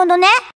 が悪者ね。